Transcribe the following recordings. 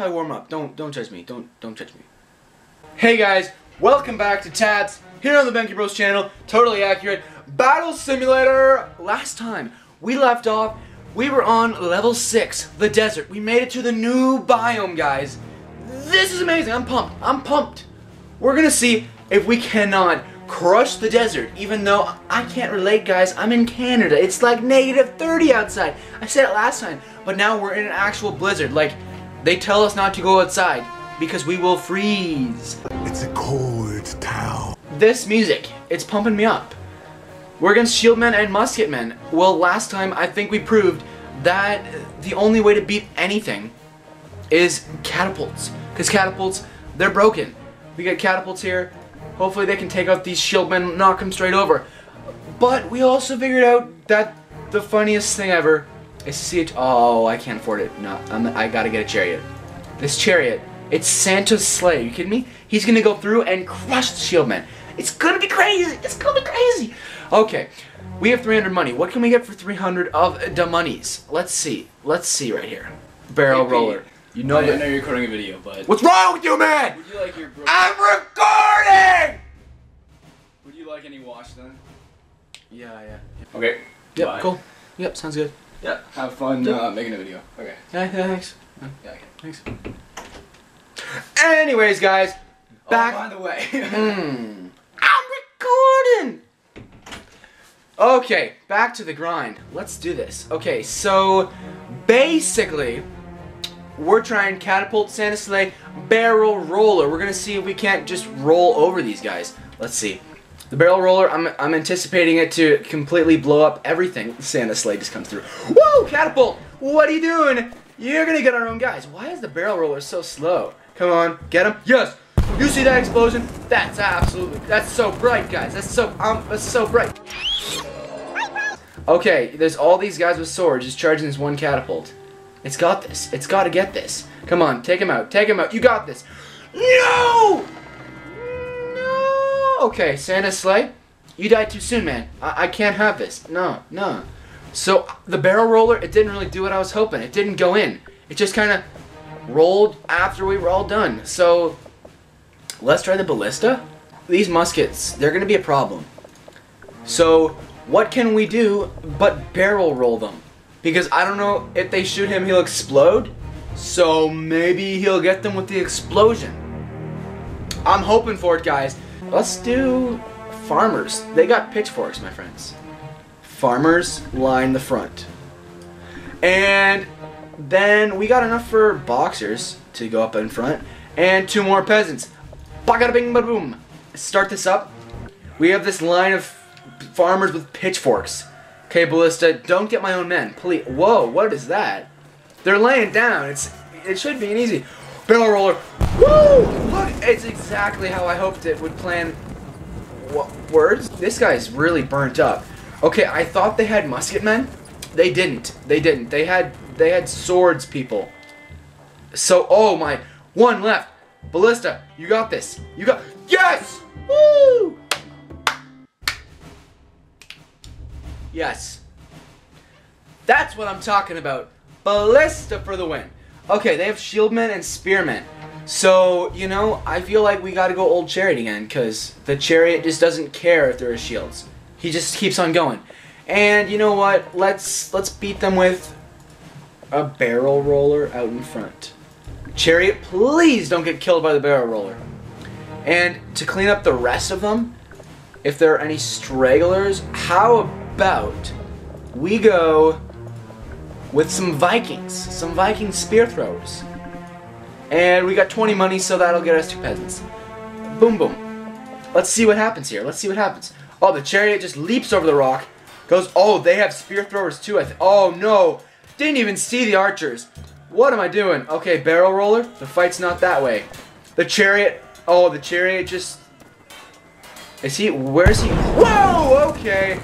how I warm up. Don't don't judge me. Don't don't judge me. Hey guys, welcome back to TABS here on the Behnke Bros channel. Totally accurate battle simulator. Last time we left off, we were on level six, the desert. We made it to the new biome, guys. This is amazing. I'm pumped. I'm pumped. We're gonna see if we cannot crush the desert, even though I can't relate, guys. I'm in Canada. It's like negative 30 outside. I said it last time, but now we're in an actual blizzard. Like, they tell us not to go outside because we will freeze. It's a cold town. This music, it's pumping me up. We're against Shieldmen and Musketmen. Well, last time I think we proved that the only way to beat anything is catapults. Because catapults, they're broken. We got catapults here. Hopefully they can take out these shieldmen, knock them straight over. But we also figured out that the funniest thing ever is to see it. Oh, I can't afford it. No, I'm, I gotta get a chariot. This chariot, it's Santa's sleigh. You kidding me? He's gonna go through and crush the shieldmen. It's gonna be crazy. It's gonna be crazy. Okay, we have 300 money. What can we get for 300 of the monies? Let's see. Let's see right here. Barrel Hey, roller. You know I, I know you're recording a video, but What's wrong with you, man? would you like your I'm recording. would you like any wash done? Yeah, yeah. Okay. Yep, Bye. cool. Yep, sounds good. Yeah. Have fun uh, making a video. Okay. Yeah, yeah, thanks. Yeah. Okay. Thanks. Anyways, guys, back. Oh, by the way. Hmm. I'm recording. Okay, back to the grind. Let's do this. Okay, so basically, we're trying catapult, Santa Sleigh, barrel roller. We're gonna see if we can't just roll over these guys. Let's see. The barrel roller, I'm, I'm anticipating it to completely blow up everything. Santa Sleigh just comes through. Whoa, catapult! What are you doing? You're gonna get our own guys. Why is the barrel roller so slow? Come on, get him. Yes. You see that explosion? That's absolutely. That's so bright, guys. That's so um. That's so bright. Okay, there's all these guys with swords just charging this one catapult. It's got this. It's got to get this. Come on, take him out. Take him out. You got this. No! Okay, Santa Sleigh, you died too soon, man. I, I can't have this. No, no. So, the barrel roller, it didn't really do what I was hoping. It didn't go in. It just kind of rolled after we were all done. So, let's try the ballista. These muskets, they're going to be a problem. So, what can we do but barrel roll them? Because I don't know if they shoot him, he'll explode. So maybe he'll get them with the explosion. I'm hoping for it, guys. Let's do farmers. They got pitchforks, my friends. Farmers line the front. And then we got enough for boxers to go up in front. And two more peasants. Bada bing bada boom. Start this up. We have this line of farmers with pitchforks. Okay, Ballista, don't get my own men. Please. Whoa, what is that? They're laying down. It's It should be an easy. Barrel roller. Woo! Look, it's exactly how I hoped it would plan. Words? This guy's really burnt up. Okay, I thought they had musket men. They didn't. They didn't. They had they had swords people. So, oh my, one left. Ballista, you got this. You got yes. Woo! Yes. That's what I'm talking about. Ballista for the win. Okay, they have shieldmen and spearmen. So, you know, I feel like we gotta go old chariot again, because the chariot just doesn't care if there are shields. He just keeps on going. And you know what? Let's let's beat them with a barrel roller out in front. Chariot, please don't get killed by the barrel roller. And to clean up the rest of them, if there are any stragglers, how about we go with some Vikings, some Viking spear throwers. And we got 20 money, so that'll get us two peasants. Boom, boom. Let's see what happens here. Let's see what happens. Oh, the chariot just leaps over the rock. Goes, oh, they have spear throwers too. I th oh, no. Didn't even see the archers. What am I doing? Okay, barrel roller. The fight's not that way. The chariot. Oh, the chariot just... Is he... Where is he? Whoa! Okay.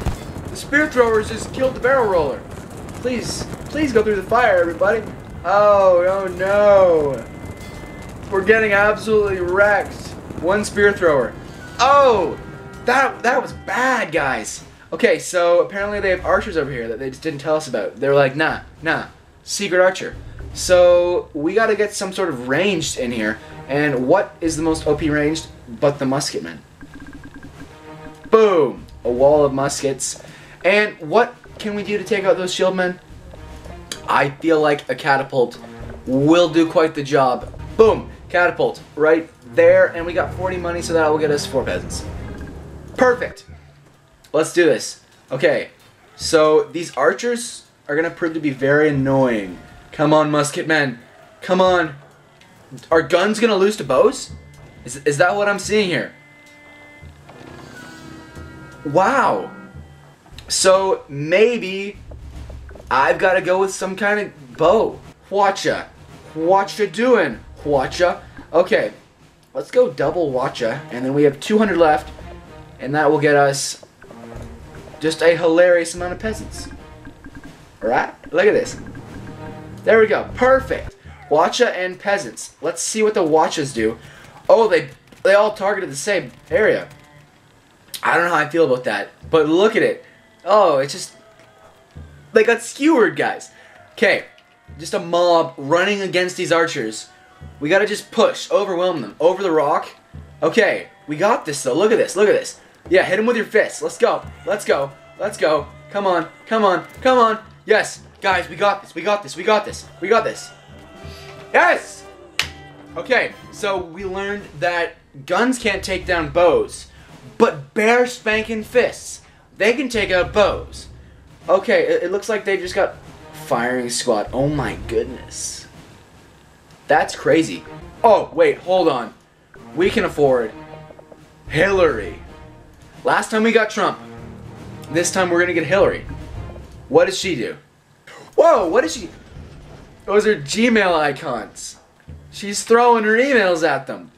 The spear throwers just killed the barrel roller. Please, please go through the fire, everybody. Oh, oh no. We're getting absolutely wrecked. One spear thrower. Oh, that that was bad, guys. Okay, so apparently they have archers over here that they just didn't tell us about. They were like, nah, nah, secret archer. So we got to get some sort of ranged in here. And what is the most OP ranged but the musketman? Boom! A wall of muskets. And what can we do to take out those shieldmen? I feel like a catapult will do quite the job. Boom! Catapult right there. And we got 40 money, so that will get us four peasants. Perfect! Let's do this. Okay, so these archers are going to prove to be very annoying. Come on, musket men. Come on. Are guns going to lose to bows? Is, is that what I'm seeing here? Wow. So maybe I've got to go with some kind of bow. Hwacha. Watcha doing? Hwacha. Okay. Let's go double Hwacha. And then we have 200 left. And that will get us just a hilarious amount of peasants. Alright? Look at this. There we go. Perfect. Hwacha and peasants. Let's see what the Hwachas do. Oh, they they all targeted the same area. I don't know how I feel about that. But look at it. Oh, it's just... They got skewered, guys. Okay. Just a mob running against these archers. We gotta just push. Overwhelm them. Over the rock. Okay. We got this, though. Look at this. Look at this. Yeah, hit him with your fists. Let's go. Let's go. Let's go. Come on. Come on. Come on. Yes. Guys, we got this. We got this. We got this. We got this. Yes! Okay, so we learned that guns can't take down bows, but bear spanking fists, they can take out bows. Okay, it, it looks like they just got firing squad. Oh my goodness. That's crazy. Oh, wait, hold on. We can afford Hillary. Last time we got Trump. This time we're gonna get Hillary. What does she do? Whoa, what is she? Those are Gmail icons. She's throwing her emails at them.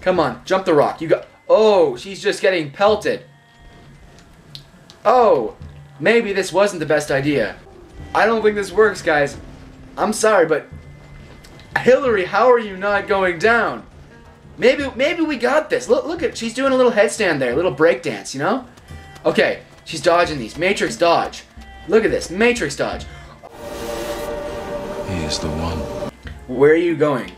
Come on, jump the rock. You got. Oh, she's just getting pelted. Oh, maybe this wasn't the best idea. I don't think this works, guys. I'm sorry, but Hillary, how are you not going down? Maybe maybe we got this. Look look at she's doing a little headstand there, a little break dance, you know? Okay, she's dodging these. Matrix dodge. Look at this, Matrix dodge. He is the one. Where are you going?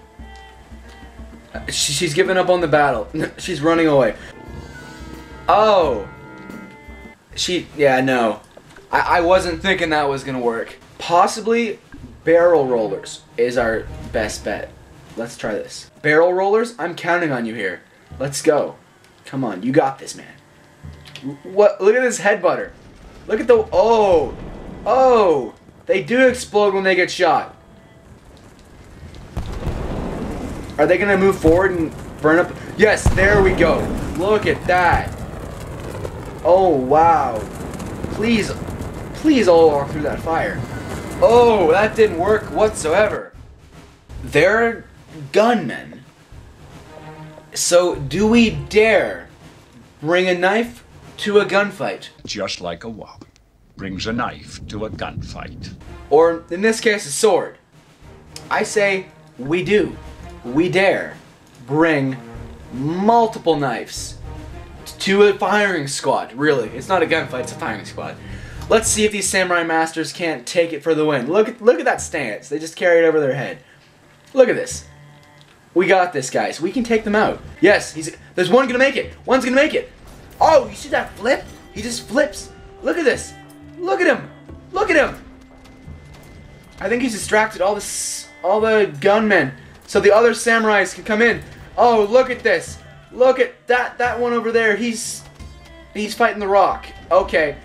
Uh, she- She's giving up on the battle. She's running away. Oh. She, yeah, no. I, I wasn't thinking that was gonna work. Possibly barrel rollers is our best bet. Let's try this. Barrel rollers, I'm counting on you here. Let's go. Come on, you got this, man. What? Look at this headbutter. Look at the, oh. Oh. They do explode when they get shot. Are they gonna move forward and burn up? Yes, there we go. Look at that. Oh, wow. Please, please all walk through that fire. Oh, that didn't work whatsoever. They're gunmen. So, do we dare bring a knife to a gunfight? just like a wop, brings a knife to a gunfight. Or, in this case, a sword? I say we do. We dare bring multiple knives to a firing squad. Really, it's not a gunfight; it's a firing squad. Let's see if these samurai masters can't take it for the win. Look at look at that stance. They just carry it over their head. Look at this. We got this, guys. We can take them out. Yes, he's. There's one gonna make it. One's gonna make it. Oh, you see that flip? He just flips. Look at this. Look at him. Look at him. I think he's distracted all this, all the gunmen, so the other samurais can come in. Oh, look at this! Look at that that one over there. He's he's fighting the rock. Okay,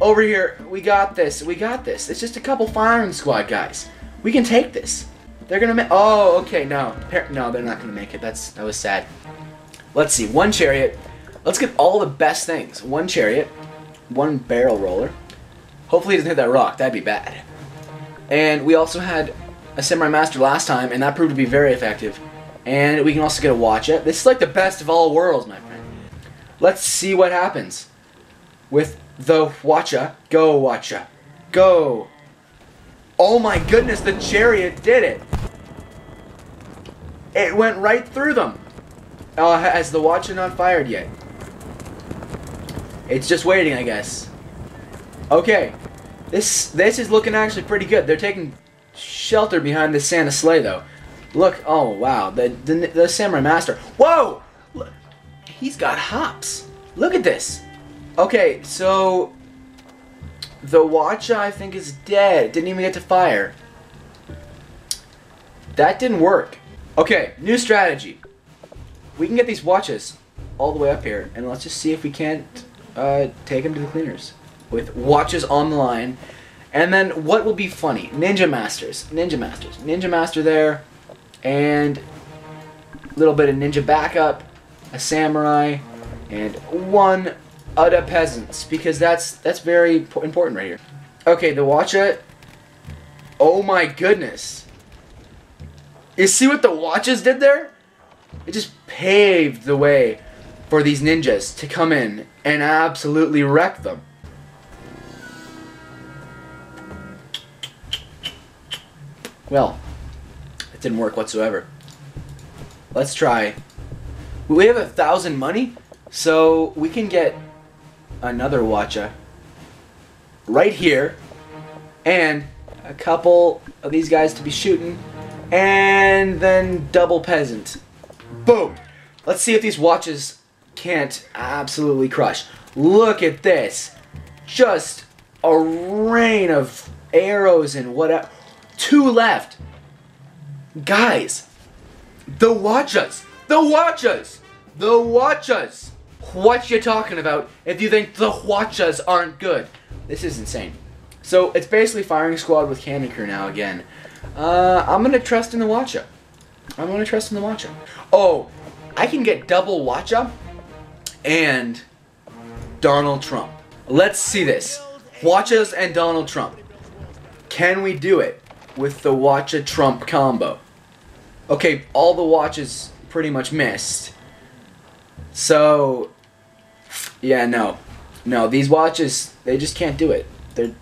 over here we got this. We got this. It's just a couple firing squad guys. We can take this. They're gonna make. Oh, okay. No, no, they're not gonna make it. That's that was sad. Let's see. One chariot. Let's get all the best things. One chariot, one barrel roller. Hopefully, he doesn't hit that rock. That'd be bad. And we also had a Samurai Master last time, and that proved to be very effective. And we can also get a Hwacha. This is like the best of all worlds, my friend. Let's see what happens with the Hwacha. Go, Hwacha. Go. Oh my goodness, the chariot did it. It went right through them. Uh, has the Hwacha not fired yet? It's just waiting, I guess. Okay. This this is looking actually pretty good. They're taking shelter behind this Santa sleigh, though. Look, oh wow, the the, the samurai master. Whoa, Look, he's got hops. Look at this. Okay, so the watch I think is dead. Didn't even get to fire. That didn't work. Okay, new strategy. We can get these watches all the way up here, and let's just see if we can't uh, take them to the cleaners with watches on the line. And then what will be funny? Ninja Masters. Ninja Masters. Ninja Master there, and a little bit of ninja backup, a samurai, and one other peasants because that's that's very important right here. Okay, the Hwacha. Oh my goodness. You see what the watches did there? It just paved the way for these ninjas to come in and absolutely wreck them. Well, it didn't work whatsoever. Let's try. We have a thousand money, so we can get another Hwacha right here, and a couple of these guys to be shooting, and then double peasant. Boom! Let's see if these watches can't absolutely crush. Look at this. Just a rain of arrows and whatever. Two left. Guys, the watches. The watches. The watches. What you talking about if you think the Hwachas aren't good? This is insane. So it's basically firing squad with cannon crew now again. Uh, I'm gonna trust in the Hwacha. I'm gonna trust in the Hwacha. Oh, I can get double Hwacha and Donald Trump. Let's see this. Hwachas and Donald Trump. Can we do it with the Hwacha Trump combo? Okay, all the watches pretty much missed. So, yeah, no. No, these watches, they just can't do it. They're,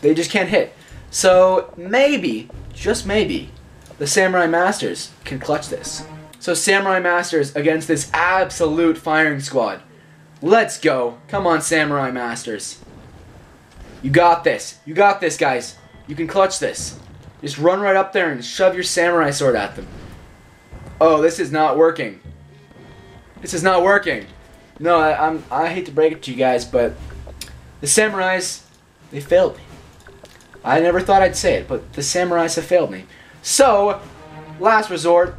they just can't hit. So, maybe, just maybe, the Samurai Masters can clutch this. So, Samurai Masters against this absolute firing squad. Let's go. Come on, Samurai Masters. You got this. You got this, guys. You can clutch this. Just run right up there and shove your samurai sword at them. Oh, this is not working. This is not working. No, I, I'm. I hate to break it to you guys, but the samurais, they failed me. I never thought I'd say it, but the samurais have failed me. So, last resort,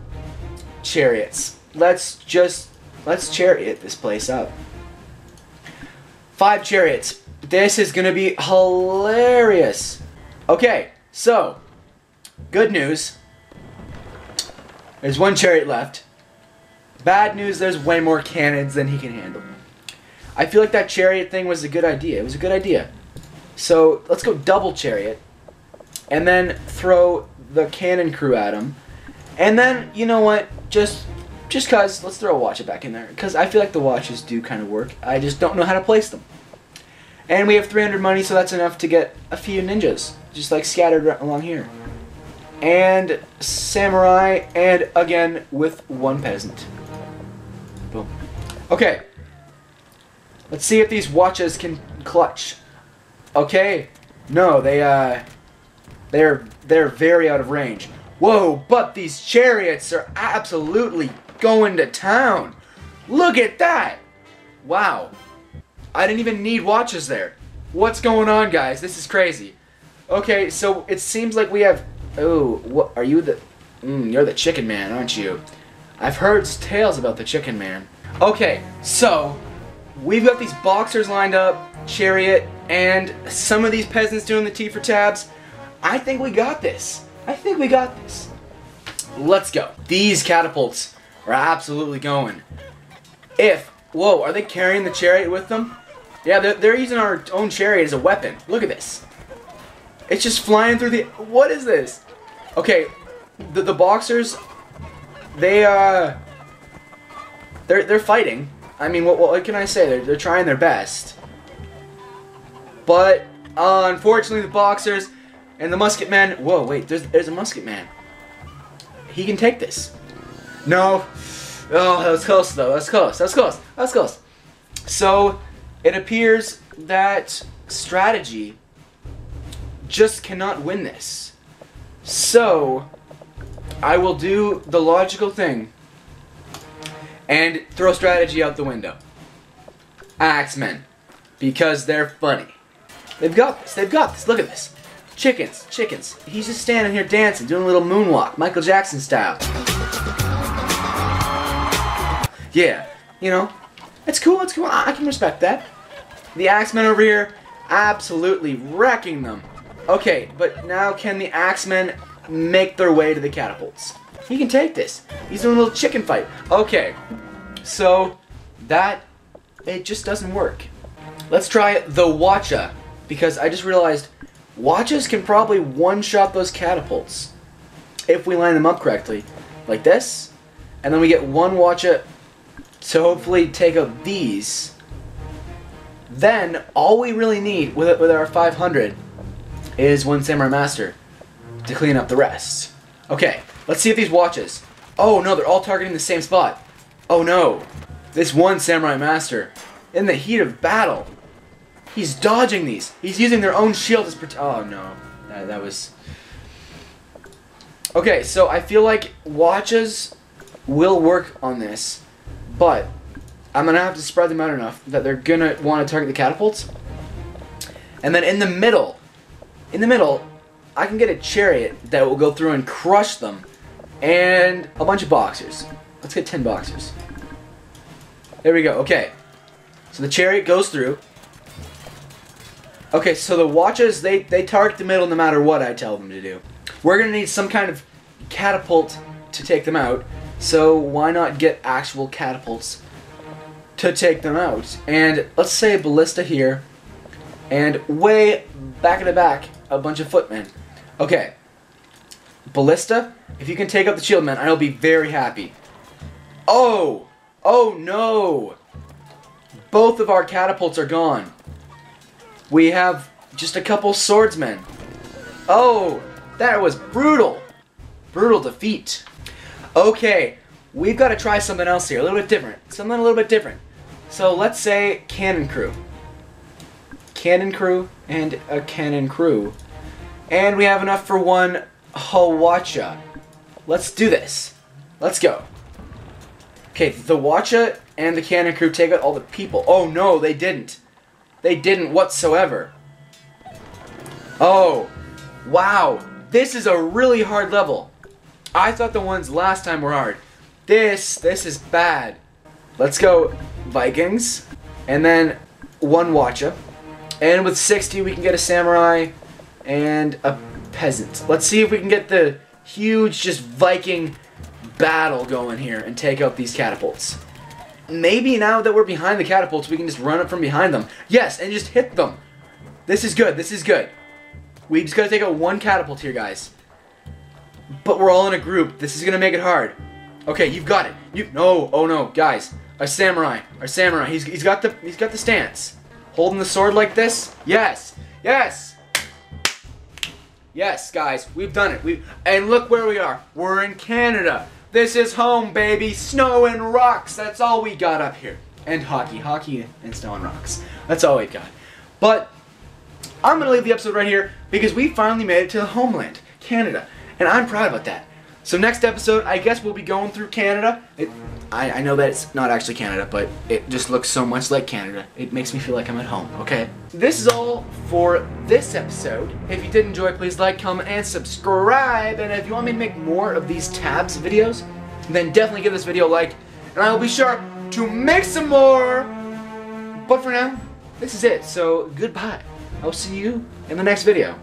chariots. Let's just let's chariot this place up. Five chariots. This is gonna be hilarious. Okay, so good news. There's one chariot left. Bad news, there's way more cannons than he can handle. I feel like that chariot thing was a good idea. It was a good idea. So let's go double chariot. And then throw the cannon crew at him. And then, you know what? Just just cause, let's throw a watch back in there. Because I feel like the watches do kind of work. I just don't know how to place them. And we have 300 money, so that's enough to get a few ninjas. Just like scattered right along here. And samurai, and again with one peasant. Boom. Okay. Let's see if these watches can clutch. Okay. No, they uh they're they're very out of range. Whoa, but these chariots are absolutely going to town. Look at that. Wow. I didn't even need watches there. What's going on, guys? This is crazy. Okay, so it seems like we have Oh, what are you the mm, you're the chicken man, aren't you? I've heard tales about the chicken man. Okay, so we've got these boxers lined up, chariot, and some of these peasants doing the T for tabs. I think we got this. I think we got this. Let's go. These catapults are absolutely going. If, whoa, are they carrying the chariot with them? Yeah, they're, they're using our own chariot as a weapon. Look at this. It's just flying through the, what is this? Okay, the, the boxers, they, uh, they're, they're fighting. I mean, what, what can I say? They're, they're trying their best. But, uh, unfortunately, the boxers and the musket man, whoa, wait, there's, there's a musket man. He can take this. No. Oh, that was close, though. That's close. That's close. That's close. So, it appears that strategy just cannot win this. So, I will do the logical thing and throw strategy out the window. Axemen. Because they're funny. They've got this. They've got this. Look at this. Chickens. Chickens. He's just standing here dancing, doing a little moonwalk, Michael Jackson style. Yeah. You know, it's cool. It's cool. I I can respect that. The Axemen over here, absolutely wrecking them. Okay, but now can the Axemen make their way to the catapults? He can take this. He's doing a little chicken fight. Okay, so that, it just doesn't work. Let's try the Hwacha, because I just realized Hwachas can probably one-shot those catapults if we line them up correctly. Like this, and then we get one Hwacha to hopefully take out these. Then, all we really need with, with our 500 is one Samurai Master to clean up the rest. Okay, let's see if these watches. Oh no, they're all targeting the same spot. Oh no, this one Samurai Master, in the heat of battle, he's dodging these. He's using their own shield as protect. Oh no, that, that was. Okay, so I feel like watches will work on this, but I'm gonna have to spread them out enough that they're gonna want to target the catapults. And then in the middle, in the middle, I can get a chariot that will go through and crush them, and a bunch of boxers. Let's get 10 boxers. There we go, okay. So the chariot goes through. Okay, so the watches, they, they target the middle no matter what I tell them to do. We're gonna need some kind of catapult to take them out, so why not get actual catapults to take them out? And let's say ballista here, and way back in the back, a bunch of footmen. Okay. Ballista, if you can take out the shield man, I'll be very happy. Oh! Oh no! Both of our catapults are gone. We have just a couple swordsmen. Oh, that was brutal. Brutal defeat. Okay, we've got to try something else here, a little bit different. Something a little bit different. So let's say cannon crew. Cannon crew and a cannon crew. And we have enough for one Hwacha. Let's do this. Let's go. Okay, the Hwacha and the cannon crew take out all the people. Oh no, they didn't. They didn't whatsoever. Oh, wow. This is a really hard level. I thought the ones last time were hard. This, this is bad. Let's go Vikings, and then one Hwacha. And with 60, we can get a Samurai and a Peasant. Let's see if we can get the huge, just Viking battle going here and take out these catapults. Maybe now that we're behind the catapults, we can just run up from behind them. Yes, and just hit them. This is good. This is good. We just gotta take out one catapult here, guys. But we're all in a group. This is gonna make it hard. Okay, you've got it. You no, oh no, guys. Our samurai, our samurai. He's he's got the he's got the stance. Holding the sword like this. Yes, yes, yes, guys. We've done it. We and look where we are. We're in Canada. This is home, baby. Snow and rocks. That's all we got up here. And hockey, hockey and snow and rocks. That's all we've got. But I'm gonna leave the episode right here because we finally made it to the homeland, Canada, and I'm proud about that. So next episode, I guess we'll be going through Canada. It, I, I know that it's not actually Canada, but it just looks so much like Canada. It makes me feel like I'm at home, okay? This is all for this episode. If you did enjoy, please like, comment, and subscribe. And if you want me to make more of these tabs videos, then definitely give this video a like. And I will be sure to make some more. But for now, this is it. So goodbye. I'll see you in the next video,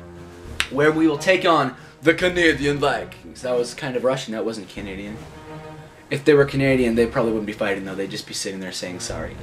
where we will take on the Canadian Vikings. That was kind of Russian. That wasn't Canadian. If they were Canadian, they probably wouldn't be fighting though. They'd just be sitting there saying sorry.